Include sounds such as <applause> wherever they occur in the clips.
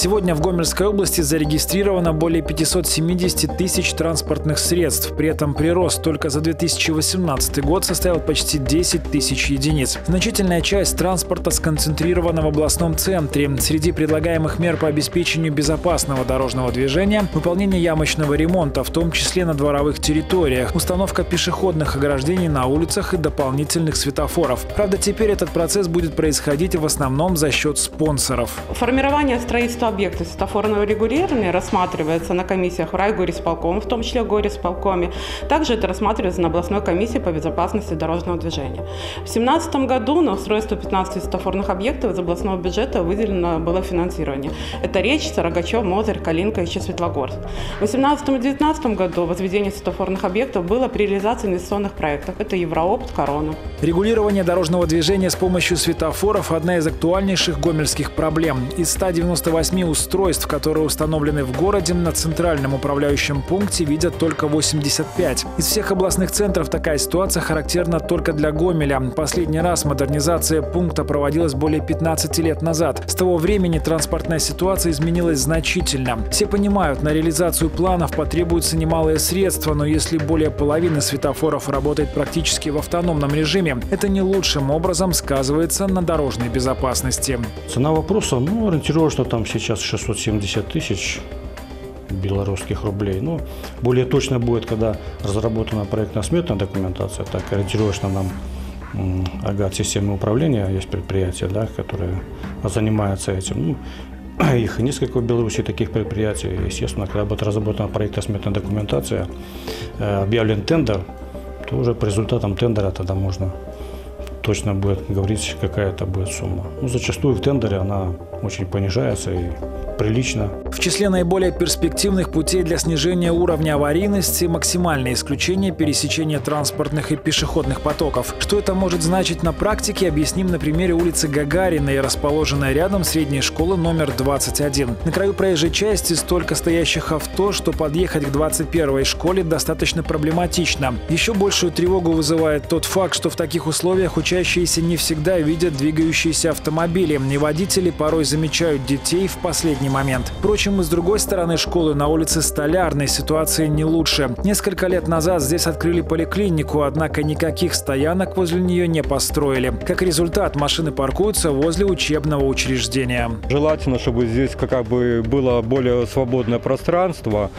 Сегодня в Гомельской области зарегистрировано более 570 тысяч транспортных средств. При этом прирост только за 2018 год составил почти 10 тысяч единиц. Значительная часть транспорта сконцентрирована в областном центре. Среди предлагаемых мер по обеспечению безопасного дорожного движения – выполнение ямочного ремонта, в том числе на дворовых территориях, установка пешеходных ограждений на улицах и дополнительных светофоров. Правда, теперь этот процесс будет происходить в основном за счет спонсоров. Формирование строительства объекта светофорного регулирования рассматривается на комиссиях в райгорисполком, в том числе горисполкоме. Также это рассматривается на областной комиссии по безопасности дорожного движения. В 2017 году на устройство 15 светофорных объектов из областного бюджета выделено было финансирование. Это Речь, Сарагачев, Мозырь, Калинка и еще Светлогорск. В 2018 и 2019 году возведение светофорных объектов было при реализации инвестиционных проектов. Это Евроопт, Корона. Регулирование дорожного движения с помощью светофоров – одна из актуальнейших гомельских проблем. Из 198 устройств, которые установлены в городе, на центральном управляющем пункте видят только 85. Из всех областных центров такая ситуация характерна только для Гомеля. Последний раз модернизация пункта проводилась более 15 лет назад. С того времени транспортная ситуация изменилась значительно. Все понимают, на реализацию планов потребуются немалые средства, но если более половины светофоров работает практически в автономном режиме, это не лучшим образом сказывается на дорожной безопасности. Цена вопроса, ну, ориентировочно там сейчас 670 тысяч белорусских рублей. Ну, более точно будет, когда разработана проектно-сметная документация, так ориентировочно нам агат системы управления, есть предприятие, да, которое занимается этим. Ну, <clears throat> их несколько в Беларуси таких предприятий. Естественно, когда будет разработана проектно-сметная документация, э, объявлен тендер, то уже по результатам тендера тогда можно точно будет говорить, какая это будет сумма. Ну, зачастую в тендере она очень понижается и прилично. В числе наиболее перспективных путей для снижения уровня аварийности максимальное исключение пересечения транспортных и пешеходных потоков. Что это может значить на практике, объясним на примере улицы Гагариной, расположенной рядом средней школы номер 21. На краю проезжей части столько стоящих авто, что подъехать к 21 школе достаточно проблематично. Еще большую тревогу вызывает тот факт, что в таких условиях учащиеся не всегда видят двигающиеся автомобили, и водители порой замечают детей в последний момент. Впрочем, и с другой стороны школы на улице Столярной ситуация не лучше. Несколько лет назад здесь открыли поликлинику, однако никаких стоянок возле нее не построили. Как результат, машины паркуются возле учебного учреждения. Желательно, чтобы здесь как бы было более свободное пространство,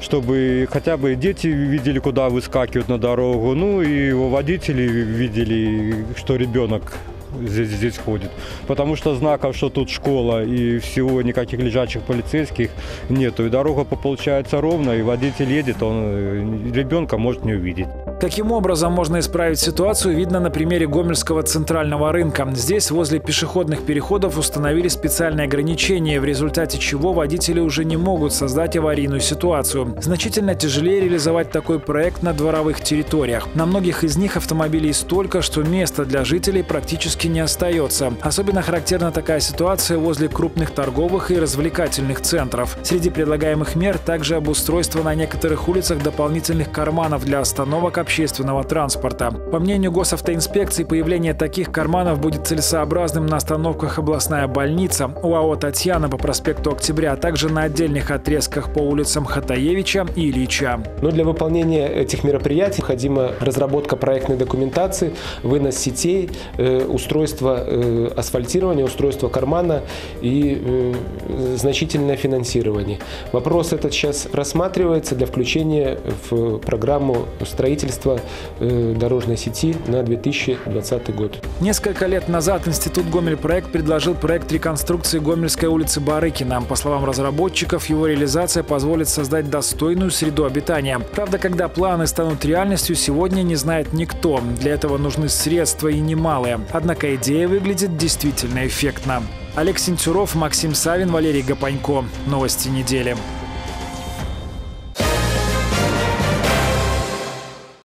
чтобы хотя бы дети видели, куда выскакивают на дорогу, ну и водители видели, что ребенок здесь, здесь ходит. Потому что знаков, что тут школа и всего никаких лежачих полицейских нету. И дорога получается ровная, и водитель едет, он э, ребенка может не увидеть. Каким образом можно исправить ситуацию, видно на примере Гомельского центрального рынка. Здесь возле пешеходных переходов установили специальные ограничения, в результате чего водители уже не могут создать аварийную ситуацию. Значительно тяжелее реализовать такой проект на дворовых территориях. На многих из них автомобилей столько, что места для жителей практически не остается. Особенно характерна такая ситуация возле крупных торговых и развлекательных центров. Среди предлагаемых мер также обустройство на некоторых улицах дополнительных карманов для остановок общественного транспорта. По мнению госавтоинспекции, появление таких карманов будет целесообразным на остановках областная больница, УАО «Татьяна» по проспекту Октября, а также на отдельных отрезках по улицам Хатаевича и Ильича. Но для выполнения этих мероприятий необходима разработка проектной документации, вынос сетей, э, устройство э, асфальтирования, устройство кармана и э, значительное финансирование. Вопрос этот сейчас рассматривается для включения в программу строительства строительства э, дорожной сети на 2020 год. Несколько лет назад Институт Гомель-проект предложил проект реконструкции Гомельской улицы Барыкина. По словам разработчиков, его реализация позволит создать достойную среду обитания. Правда, когда планы станут реальностью, сегодня не знает никто. Для этого нужны средства и немалые. Однако идея выглядит действительно эффектно. Олег Сентюров, Максим Савин, Валерий Гапанько. Новости недели.